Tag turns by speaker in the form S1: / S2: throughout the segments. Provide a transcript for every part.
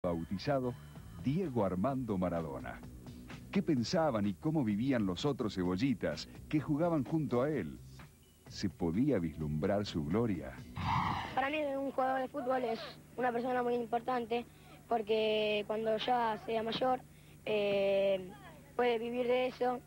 S1: bautizado Diego Armando Maradona. ¿Qué pensaban y cómo vivían los otros cebollitas que jugaban junto a él? ¿Se podía vislumbrar su gloria?
S2: Para mí un jugador de fútbol es una persona muy importante porque cuando ya sea mayor eh, puede vivir de eso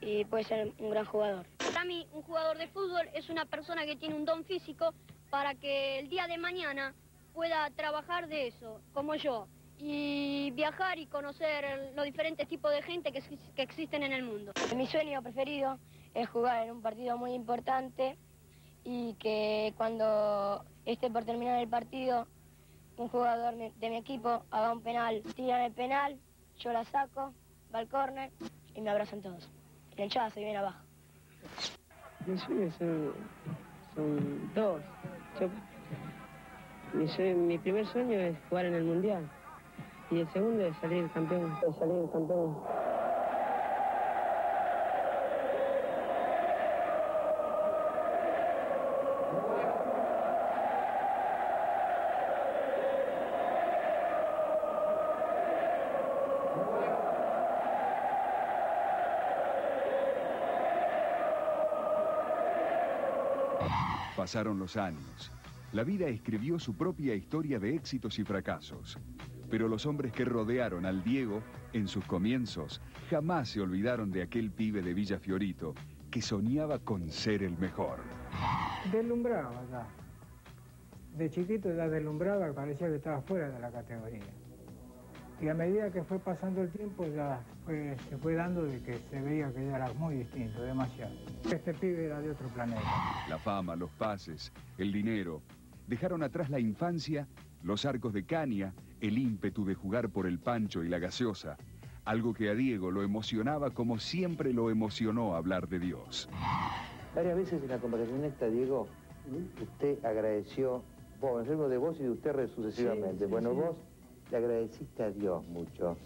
S2: y puede ser un gran jugador.
S3: Para mí un jugador de fútbol es una persona que tiene un don físico para que el día de mañana pueda trabajar de eso, como yo, y viajar y conocer los diferentes tipos de gente que, que existen en el mundo.
S2: Mi sueño preferido es jugar en un partido muy importante y que cuando esté por terminar el partido, un jugador de mi equipo haga un penal, tiran el penal, yo la saco, va al córner y me abrazan todos. Y la hinchada se viene abajo.
S4: Mis sueños son, son dos. Mi, mi primer sueño es jugar en el Mundial y el segundo es salir campeón. Es salir campeón.
S1: Pasaron los años. La vida escribió su propia historia de éxitos y fracasos. Pero los hombres que rodearon al Diego en sus comienzos jamás se olvidaron de aquel pibe de Villa Fiorito que soñaba con ser el mejor.
S5: Deslumbraba ya. De chiquito ya deslumbraba, parecía que estaba fuera de la categoría. Y a medida que fue pasando el tiempo ya se fue dando de que se veía que ya era muy distinto, demasiado. Este pibe era de otro planeta.
S1: La fama, los pases, el dinero, dejaron atrás la infancia, los arcos de caña, el ímpetu de jugar por el pancho y la gaseosa, algo que a Diego lo emocionaba como siempre lo emocionó hablar de Dios.
S6: Varias veces en la conversación esta, Diego, usted agradeció, bueno, de vos y de usted sucesivamente. bueno, vos le agradeciste a Dios mucho.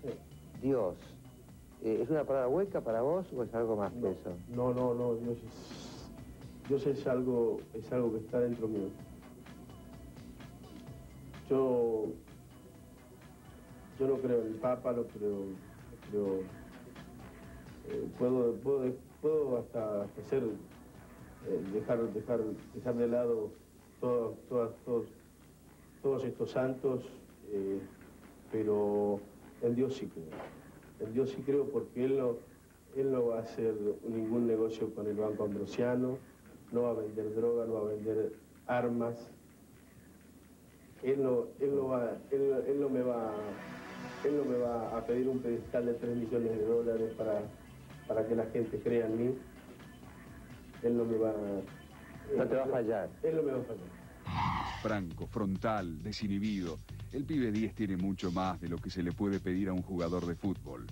S6: Dios, eh, ¿es una palabra hueca para vos o es algo más que eso?
S7: No, no, no, Dios es, Dios es algo, es algo que está dentro mío. Yo, yo no creo en el Papa, no creo, eh, puedo, puedo, puedo hasta hacer, eh, dejar, dejar, dejar de lado todos, todos, todos estos santos pero en Dios sí creo. En Dios sí creo porque Él no, él no va a hacer ningún negocio con el Banco Ambrosiano, no va a vender droga, no va a vender armas. Él no, él no, va, él, no me va, él no me va a pedir un pedestal de 3 millones de dólares para, para que la gente crea en mí. Él no me va a...
S6: No te va a fallar.
S7: Él no me va a fallar.
S1: Franco, frontal, desinhibido, el pibe 10 tiene mucho más de lo que se le puede pedir a un jugador de fútbol.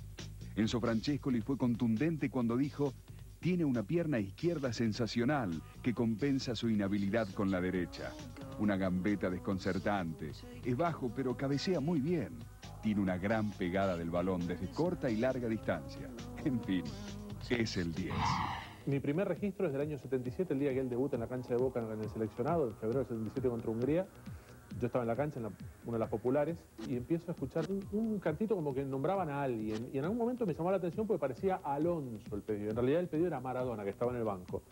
S1: Enzo Francescoli fue contundente cuando dijo, tiene una pierna izquierda sensacional que compensa su inhabilidad con la derecha. Una gambeta desconcertante. Es bajo pero cabecea muy bien. Tiene una gran pegada del balón desde corta y larga distancia. En fin, es el 10.
S8: Mi primer registro es del año 77, el día que él debuta en la cancha de Boca en el seleccionado, en febrero del 77 contra Hungría yo estaba en la cancha, en una de las populares, y empiezo a escuchar un, cantito como que nombraban a alguien. Y en algún momento me llamó la atención porque parecía Alonso el pedido. En realidad el pedido era Maradona, que estaba en el banco.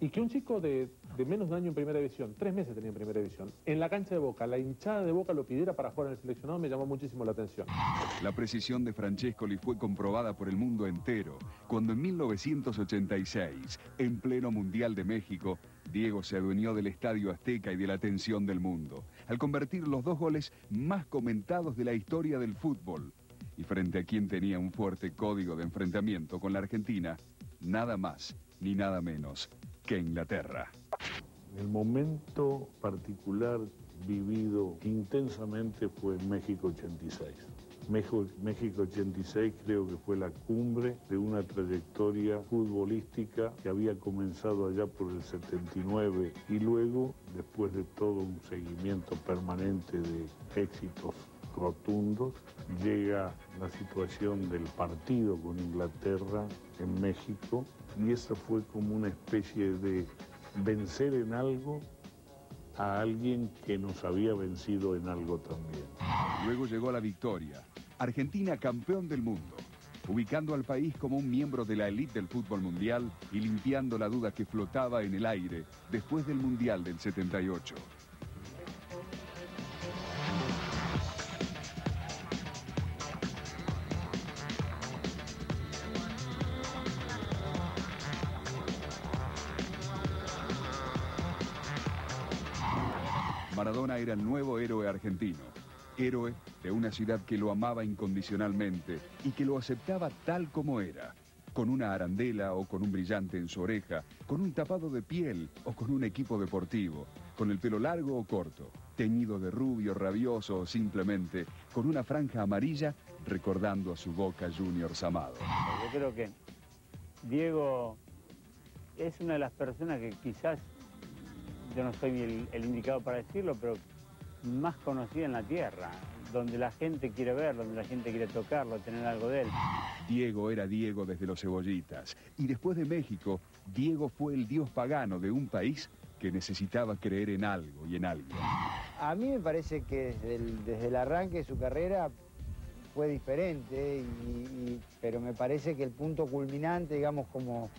S8: Y que un chico de, menos de año en primera división, tres meses tenía en primera división, en la cancha de Boca, la hinchada de Boca lo pidiera para jugar en el seleccionado, me llamó muchísimo la atención.
S1: La precisión de Francescoli fue comprobada por el mundo entero, cuando en 1986, en pleno Mundial de México, Diego se adueñó del Estadio Azteca y de la atención del mundo, al convertir los dos goles más comentados de la historia del fútbol. Y frente a quien tenía un fuerte código de enfrentamiento con la Argentina, nada más ni nada menos que Inglaterra.
S9: El momento particular vivido intensamente fue México 86. México, México 86 creo que fue la cumbre de una trayectoria futbolística que había comenzado allá por el 79 y luego, después de todo un seguimiento permanente de éxitos rotundos, llega la situación del partido con Inglaterra en México y esa fue como una especie de vencer en algo a alguien que nos había vencido en algo también.
S1: Luego llegó la victoria. Argentina campeón del mundo, ubicando al país como un miembro de la élite del fútbol mundial y limpiando la duda que flotaba en el aire después del Mundial del 78. Maradona era el nuevo héroe argentino, héroe de una ciudad que lo amaba incondicionalmente y que lo aceptaba tal como era, con una arandela o con un brillante en su oreja, con un tapado de piel o con un equipo deportivo, con el pelo largo o corto, teñido de rubio, rabioso o simplemente con una franja amarilla recordando a su Boca Juniors amado.
S10: Yo creo que Diego es una de las personas que quizás, yo no soy el, el indicado para decirlo, pero más conocida en la tierra, donde la gente quiere verlo, donde la gente quiere tocarlo, tener algo de él.
S1: Diego era Diego desde los cebollitas. Y después de México, Diego fue el dios pagano de un país que necesitaba creer en algo y en alguien.
S11: A mí me parece que desde el, desde el arranque de su carrera fue diferente, y- y- pero me parece que el punto culminante, digamos, como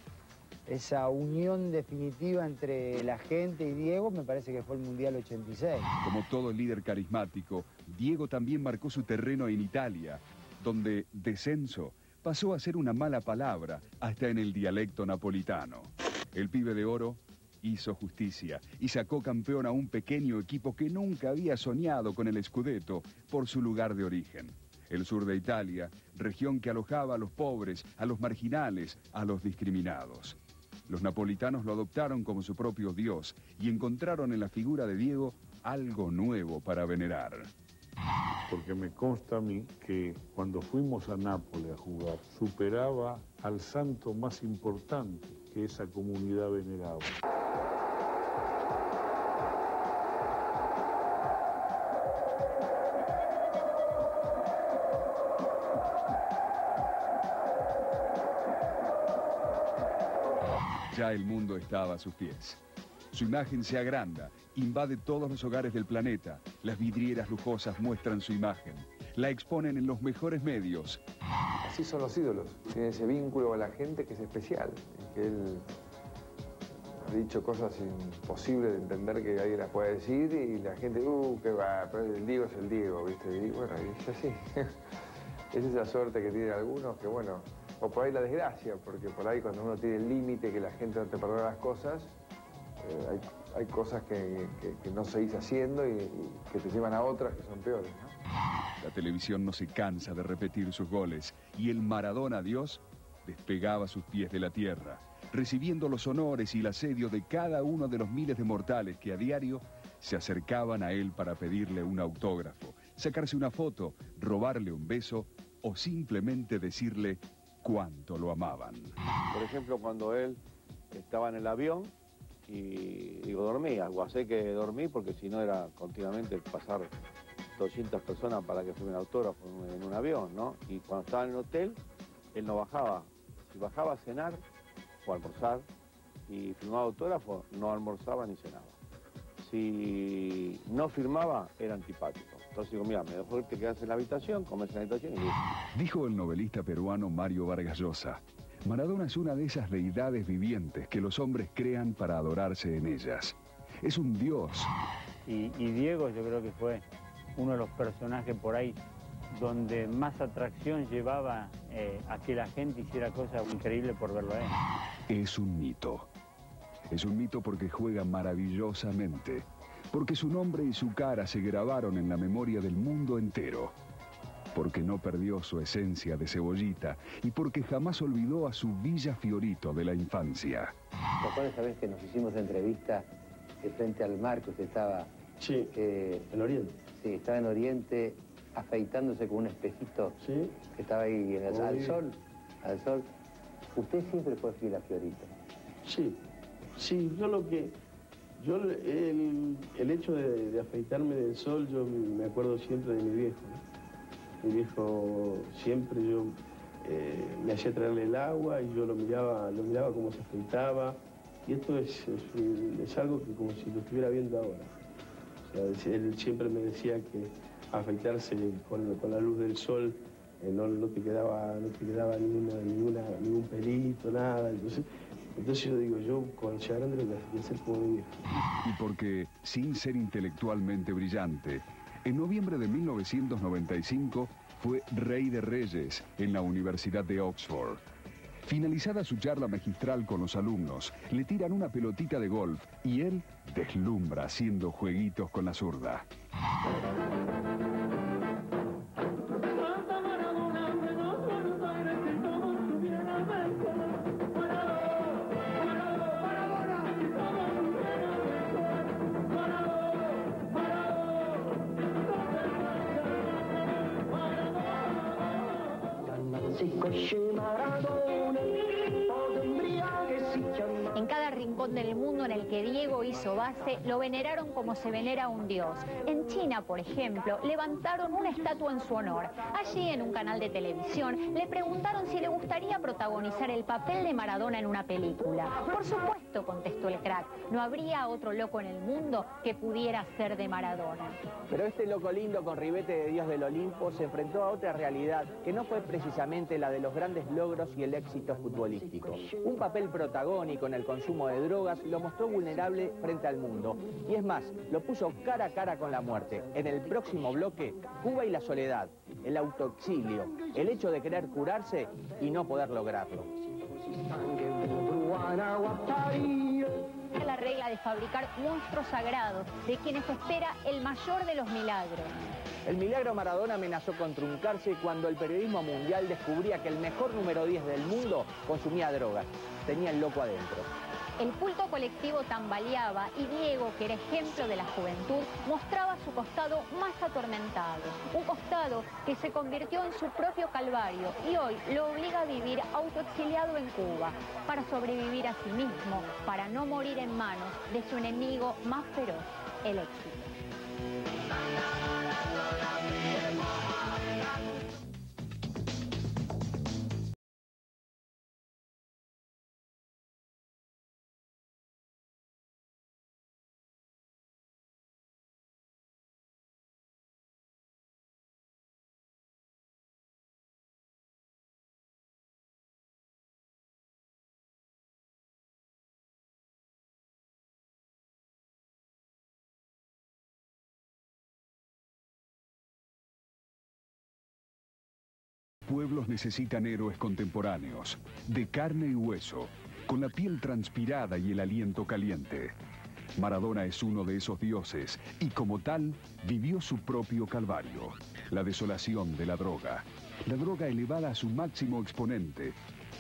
S11: esa unión definitiva entre la gente y Diego, me parece que fue el Mundial 86.
S1: Como todo líder carismático, Diego también marcó su terreno en Italia, donde descenso pasó a ser una mala palabra hasta en el dialecto napolitano. El pibe de oro hizo justicia y sacó campeón a un pequeño equipo que nunca había soñado con el Scudetto por su lugar de origen. El sur de Italia, región que alojaba a los pobres, a los marginales, a los discriminados. Los napolitanos lo adoptaron como su propio dios y encontraron en la figura de Diego algo nuevo para venerar.
S9: Porque me consta a mí que cuando fuimos a Nápoles a jugar, superaba al santo más importante que esa comunidad veneraba.
S1: Ya el mundo estaba a sus pies. Su imagen se agranda, invade todos los hogares del planeta. Las vidrieras lujosas muestran su imagen. La exponen en los mejores medios.
S12: Así son los ídolos. Tiene ese vínculo con la gente que es especial. que él ha dicho cosas imposibles de entender que alguien las pueda decir y la gente, uh, qué va, pero el Diego es el Diego, ¿viste? Y bueno, es así. es esa suerte que tienen algunos que, bueno, o por ahí la desgracia, porque por ahí cuando uno tiene el límite que la gente no te perdona las cosas, eh, hay, cosas que, no seguís haciendo y, y que te llevan a otras que son peores, ¿no?
S1: La televisión no se cansa de repetir sus goles y el Maradona Dios despegaba sus pies de la tierra, recibiendo los honores y el asedio de cada uno de los miles de mortales que a diario se acercaban a él para pedirle un autógrafo, sacarse una foto, robarle un beso o simplemente decirle cuánto lo amaban.
S13: Por ejemplo, cuando él estaba en el avión y digo, dormía, sé que dormí porque si no era continuamente pasar 200 personas para que autógrafo en un, en un avión, ¿no? Y cuando estaba en el hotel, él no bajaba. Si bajaba a cenar o a almorzar y firmaba autógrafo, no almorzaba ni cenaba. Si no firmaba, era antipático. Entonces digo, mira, mejor te quedas en la habitación, comes en la habitación y.
S1: Dijo el novelista peruano Mario Vargas Llosa, Maradona es una de esas deidades vivientes que los hombres crean para adorarse en ellas. Es un dios.
S10: Y, y Diego yo creo que fue uno de los personajes por ahí donde más atracción llevaba eh, a que la gente hiciera cosas increíbles por verlo a él.
S1: Es un mito. Es un mito porque juega maravillosamente, porque su nombre y su cara se grabaron en la memoria del mundo entero, porque no perdió su esencia de cebollita y porque jamás olvidó a su Villa Fiorito de la infancia.
S6: ¿Te acuerdas esa vez que nos hicimos entrevista de frente al mar que usted estaba?
S7: Sí,
S6: en Oriente. Sí, estaba en Oriente afeitándose con un espejito
S7: Sí.
S6: que estaba ahí en el-
S7: Muy
S6: al sol. Al sol. Usted siempre fue fiel a Fiorito.
S7: Sí, sí, yo lo que... Yo el, el hecho de, afeitarme del sol, yo me acuerdo siempre de mi viejo. ¿no? Mi viejo siempre yo eh, me hacía traerle el agua y yo lo miraba, lo miraba cómo se afeitaba. Y esto es, es, algo que como si lo estuviera viendo ahora. él siempre me decía que afeitarse con, la luz del sol eh, no, te quedaba, no te quedaba ninguna, ningún pelito, nada. Entonces, entonces yo digo, yo con grande lo que hacer como mi
S1: Y porque, sin ser intelectualmente brillante, en noviembre de 1995 fue rey de reyes en la Universidad de Oxford. Finalizada su charla magistral con los alumnos, le tiran una pelotita de golf y él deslumbra haciendo jueguitos con la zurda.
S14: En del mundo en el que Diego hizo base, lo veneraron como se venera un dios. En China, por ejemplo, levantaron una estatua en su honor. Allí, en un canal de televisión, le preguntaron si le gustaría protagonizar el papel de Maradona en una película. Por supuesto, contestó el crack, no habría otro loco en el mundo que pudiera ser de Maradona.
S15: Pero este loco lindo con ribete de Dios del Olimpo se enfrentó a otra realidad que no fue precisamente la de los grandes logros y el éxito futbolístico. Un papel protagónico en el consumo de drogas lo mostró vulnerable frente al mundo. Y es más, lo puso cara a cara con la muerte. En el próximo bloque, Cuba y la soledad, el autoexilio, el hecho de querer curarse y no poder lograrlo.
S14: La regla de fabricar monstruos sagrados, de quienes espera el mayor de los milagros.
S15: El milagro Maradona amenazó con truncarse cuando el periodismo mundial descubría que el mejor número 10 del mundo consumía drogas. Tenía el loco adentro.
S14: El culto colectivo tambaleaba y Diego, que era ejemplo de la juventud, mostraba su costado más atormentado. Un costado que se convirtió en su propio calvario y hoy lo obliga a vivir autoexiliado en Cuba, para sobrevivir a sí mismo, para no morir en manos de su enemigo más feroz, el éxito.
S1: Pueblos necesitan héroes contemporáneos, de carne y hueso, con la piel transpirada y el aliento caliente. Maradona es uno de esos dioses y como tal vivió su propio calvario, la desolación de la droga. La droga elevada a su máximo exponente,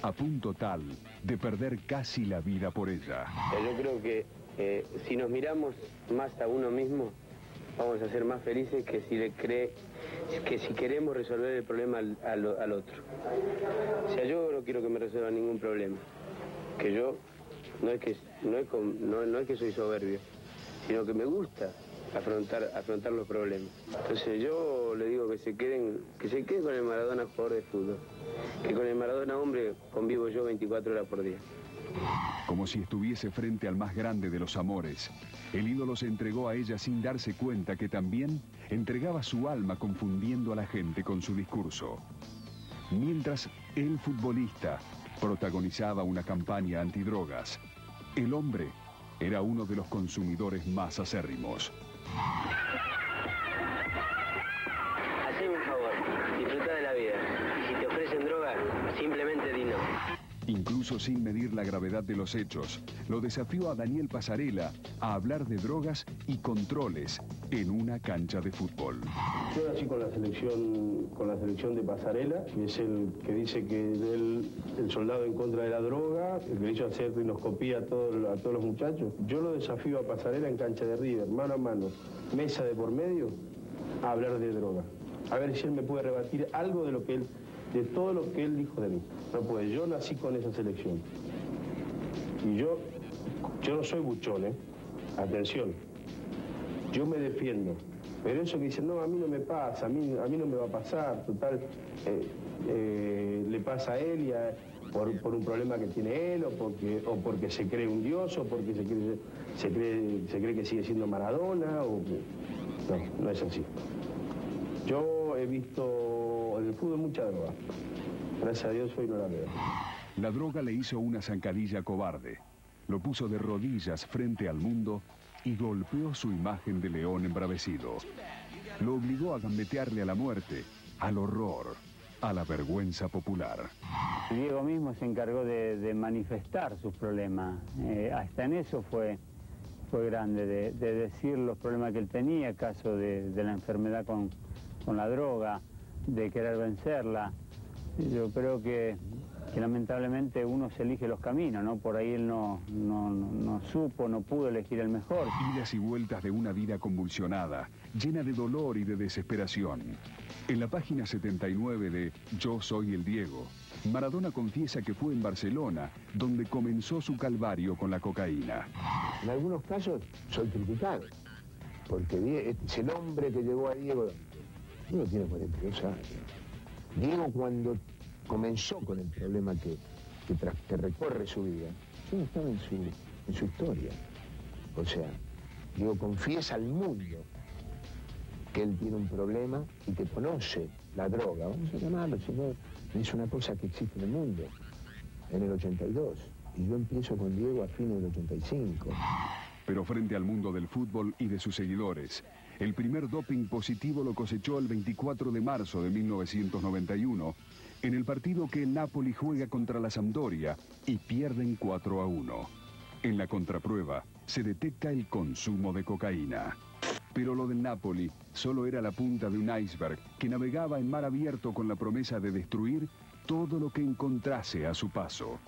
S1: a punto tal de perder casi la vida por ella.
S16: Yo creo que eh, si nos miramos más a uno mismo, vamos a ser más felices que si le cree que si queremos resolver el problema al, otro. O sea, yo no quiero que me resuelva ningún problema. Que yo no es que no es, que soy soberbio, sino que me gusta afrontar, afrontar los problemas. Entonces yo le digo que se queden, que se queden con el Maradona jugador de fútbol, que con el Maradona hombre convivo yo 24 horas por día.
S1: Como si estuviese frente al más grande de los amores, el ídolo se entregó a ella sin darse cuenta que también entregaba su alma confundiendo a la gente con su discurso. Mientras el futbolista protagonizaba una campaña antidrogas, el hombre era uno de los consumidores más acérrimos. Incluso sin medir la gravedad de los hechos, lo desafió a Daniel Pasarela a hablar de drogas y controles en una cancha de fútbol.
S7: Yo nací con la selección, con la selección de Pasarela, que es el que dice que es el soldado en contra de la droga, el que hizo hacer rinoscopía a a todos los muchachos. Yo lo desafío a Pasarela en cancha de River, mano a mano, mesa de por medio, a hablar de droga. A ver si él me puede rebatir algo de lo que él de todo lo que él dijo de mí. No puede, yo nací con esa selección. Y yo, yo no soy buchón, ¿eh? Atención. Yo me defiendo. Pero eso que dicen, no, a mí no me pasa, a mí, a mí no me va a pasar, total, eh, eh, le pasa a él a, por, un problema que tiene él, o porque, o porque se cree un dios, o porque se cree, se cree, se cree que sigue siendo Maradona, o no, no es así. Yo he visto en el fútbol mucha droga. Gracias a Dios hoy no la veo.
S1: La droga le hizo una zancadilla cobarde. Lo puso de rodillas frente al mundo y golpeó su imagen de león embravecido. Lo obligó a gambetearle a la muerte, al horror, a la vergüenza popular.
S10: Diego mismo se encargó de, manifestar sus problemas. Eh, hasta en eso fue, fue grande, de, decir los problemas que él tenía, caso de, la enfermedad con, con la droga, de querer vencerla. Yo creo que que lamentablemente uno se elige los caminos, ¿no? Por ahí él no, no, supo, no pudo elegir el mejor.
S1: Idas y vueltas de una vida convulsionada, llena de dolor y de desesperación. En la página 79 de Yo soy el Diego, Maradona confiesa que fue en Barcelona donde comenzó su calvario con la cocaína.
S17: En algunos casos soy criticado, porque es el hombre que llegó a Diego, Diego tiene 42 años. Diego cuando comenzó con el problema que, que, recorre su vida, yo no estaba en su, en su historia. O sea, digo, confiesa al mundo que él tiene un problema y que conoce la droga, vamos a llamarlo, no, es una cosa que existe en el mundo, en el 82. Y yo empiezo con Diego a fines del 85.
S1: Pero frente al mundo del fútbol y de sus seguidores, el primer doping positivo lo cosechó el 24 de marzo de 1991 en el partido que el Napoli juega contra la Sampdoria y pierden 4 a 1. En la contraprueba se detecta el consumo de cocaína. Pero lo del Napoli solo era la punta de un iceberg que navegaba en mar abierto con la promesa de destruir todo lo que encontrase a su paso.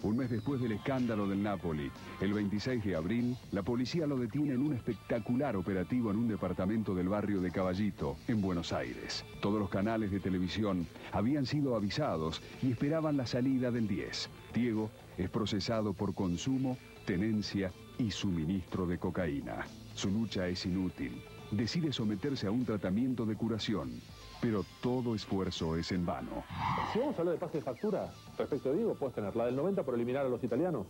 S1: Un mes después del escándalo del Napoli, el 26 de abril, la policía lo detiene en un espectacular operativo en un departamento del barrio de Caballito, en Buenos Aires. Todos los canales de televisión habían sido avisados y esperaban la salida del 10. Diego es procesado por consumo, tenencia y suministro de cocaína. Su lucha es inútil. Decide someterse a un tratamiento de curación, pero todo esfuerzo es en vano.
S8: Si vamos a hablar de pase de factura, respecto a Diego, puedes tener la del 90 por eliminar a los italianos.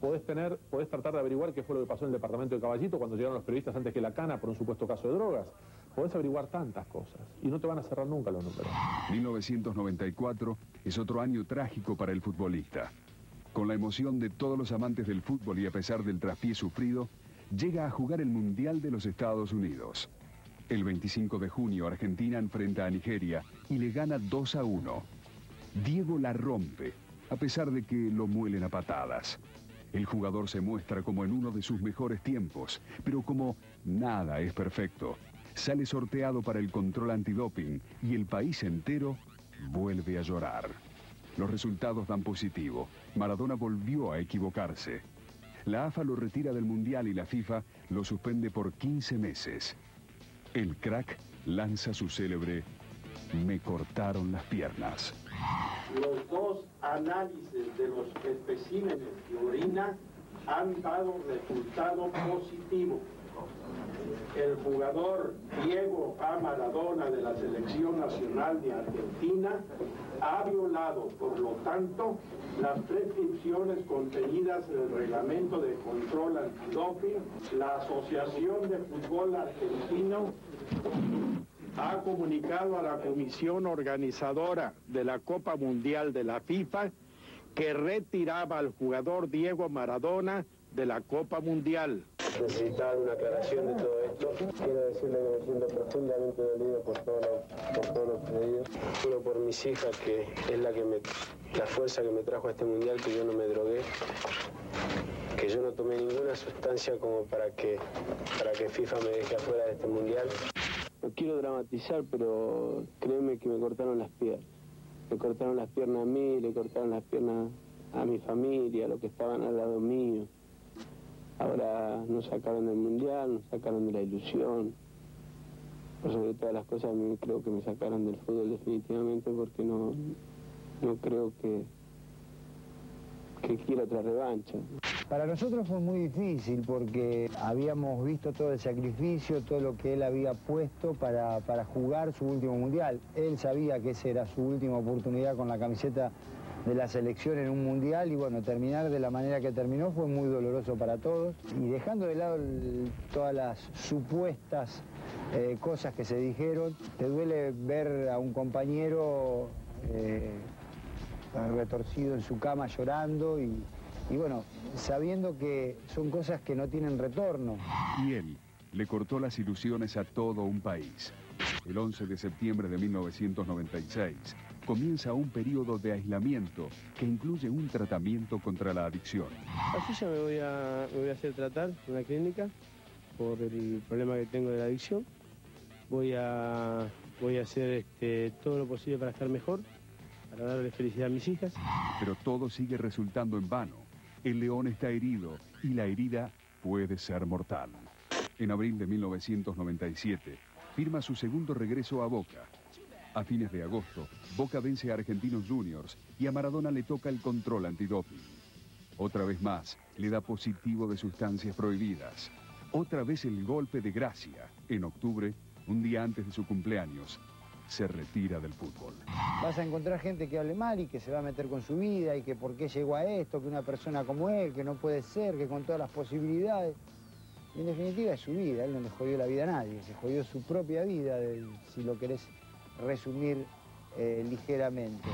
S8: Podés, tener, podés tratar de averiguar qué fue lo que pasó en el departamento de Caballito cuando llegaron los periodistas antes que la cana por un supuesto caso de drogas. Podés averiguar tantas cosas y no te van a cerrar nunca los números.
S1: 1994 es otro año trágico para el futbolista. Con la emoción de todos los amantes del fútbol y a pesar del traspié sufrido, llega a jugar el Mundial de los Estados Unidos. El 25 de junio Argentina enfrenta a Nigeria y le gana 2 a 1. Diego la rompe, a pesar de que lo muelen a patadas. El jugador se muestra como en uno de sus mejores tiempos, pero como nada es perfecto, sale sorteado para el control antidoping y el país entero vuelve a llorar. Los resultados dan positivo. Maradona volvió a equivocarse. La AFA lo retira del Mundial y la FIFA lo suspende por 15 meses. El crack lanza su célebre Me cortaron las piernas.
S18: Los dos análisis de los especímenes de orina han dado resultado positivo el jugador Diego A. De la Selección Nacional de Argentina ha violado, por lo tanto, las prescripciones contenidas en el reglamento de control antidoping. La Asociación de Fútbol Argentino ha comunicado a la comisión organizadora de la Copa Mundial de la FIFA que retiraba al jugador Diego Maradona de la Copa Mundial.
S19: Necesitaba una aclaración de todo esto. Quiero decirle que me siento profundamente dolido por todo lo, por todo lo Uno por mis hijas, que es la, que me, la fuerza que me trajo a este mundial, que yo no me drogué, que yo no tomé ninguna sustancia como para que, para que FIFA me deje afuera de este mundial. No quiero dramatizar, pero créeme que me cortaron las piernas. Me cortaron las piernas a mí, le cortaron las piernas a mi familia, a los que estaban al lado mío. Ahora nos sacaron del mundial, nos sacaron de la ilusión. Por sobre todas las cosas, creo que me sacaron del fútbol definitivamente porque no, no creo que, que quiera otra revancha.
S11: Para nosotros fue muy difícil porque habíamos visto todo el sacrificio, todo lo que él había puesto para, para jugar su último mundial. Él sabía que esa era su última oportunidad con la camiseta de la selección en un mundial y bueno, terminar de la manera que terminó fue muy doloroso para todos. Y dejando de lado todas las supuestas eh, cosas que se dijeron, te duele ver a un compañero eh, retorcido en su cama llorando y, y bueno, sabiendo que son cosas que no tienen retorno.
S1: Y él le cortó las ilusiones a todo un país. El 11 de septiembre de 1996 comienza un periodo de aislamiento que incluye un tratamiento contra la adicción.
S19: Así ya me voy a, me voy a hacer tratar en una clínica por el problema que tengo de la adicción. Voy a, voy a hacer este, todo lo posible para estar mejor, para darle felicidad a mis hijas.
S1: Pero todo sigue resultando en vano. El león está herido y la herida puede ser mortal. En abril de 1997, firma su segundo regreso a Boca. A fines de agosto, Boca vence a Argentinos Juniors y a Maradona le toca el control antidoping. Otra vez más, le da positivo de sustancias prohibidas. Otra vez el golpe de gracia. En octubre, un día antes de su cumpleaños, se retira del fútbol.
S11: Vas a encontrar gente que hable mal y que se va a meter con su vida y que por qué llegó a esto, que una persona como él, que no puede ser, que con todas las posibilidades. En definitiva es su vida, él no le jodió la vida a nadie, se jodió su propia vida, de- si lo querés resumir eh, ligeramente.